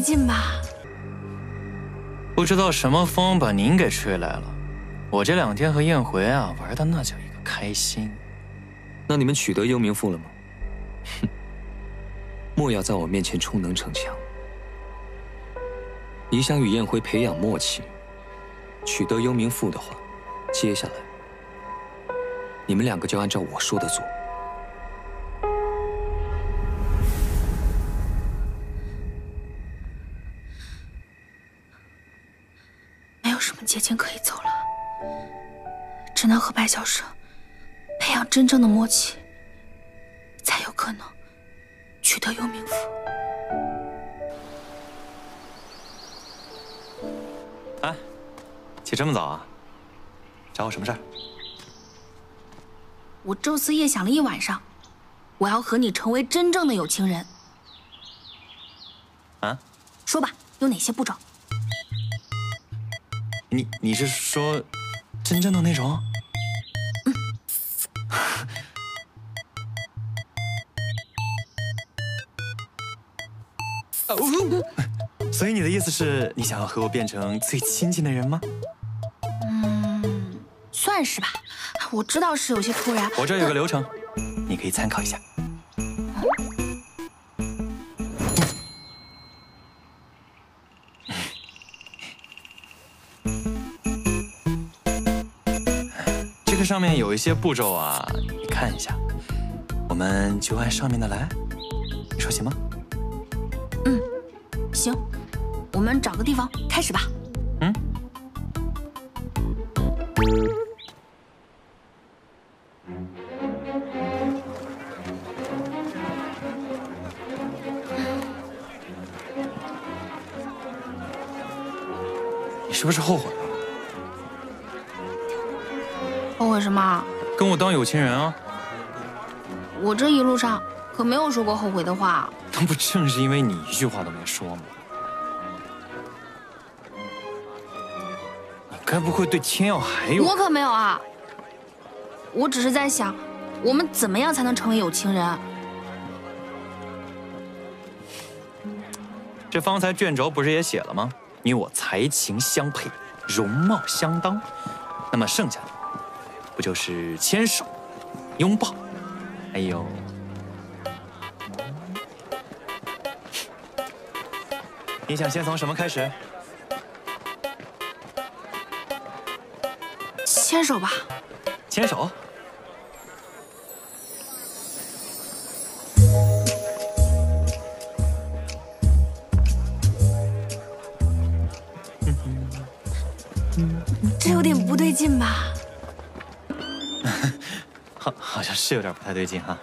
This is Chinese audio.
劲吧？不知道什么风把您给吹来了。我这两天和燕回啊玩的那叫一个开心。那你们取得幽冥赋了吗？哼，莫要在我面前充能逞强。你想与燕辉培养默契，取得幽冥赋的话，接下来你们两个就按照我说的做。没有什么捷径可以走了，只能和白小生培养真正的默契，才有可能取得幽冥符。哎，起这么早啊？找我什么事儿？我昼思夜想了一晚上，我要和你成为真正的有情人。啊？说吧，有哪些步骤？你你是说真正的那种？哦，所以你的意思是你想要和我变成最亲近的人吗？嗯，算是吧。我知道是有些突然。我这有个流程，你可以参考一下。这个上面有一些步骤啊，你看一下，我们就按上面的来，你说行吗？嗯，行，我们找个地方开始吧。嗯。你是不是后悔了？后悔什么？跟我当有情人啊！我这一路上可没有说过后悔的话。那不正是因为你一句话都没说吗？你该不会对天耀还有……我可没有啊！我只是在想，我们怎么样才能成为有情人？这方才卷轴不是也写了吗？你我才情相配，容貌相当。那么剩下的，不就是牵手、拥抱，还有……你想先从什么开始？牵手吧。牵手。这有点不对劲吧？好，好像是有点不太对劲哈。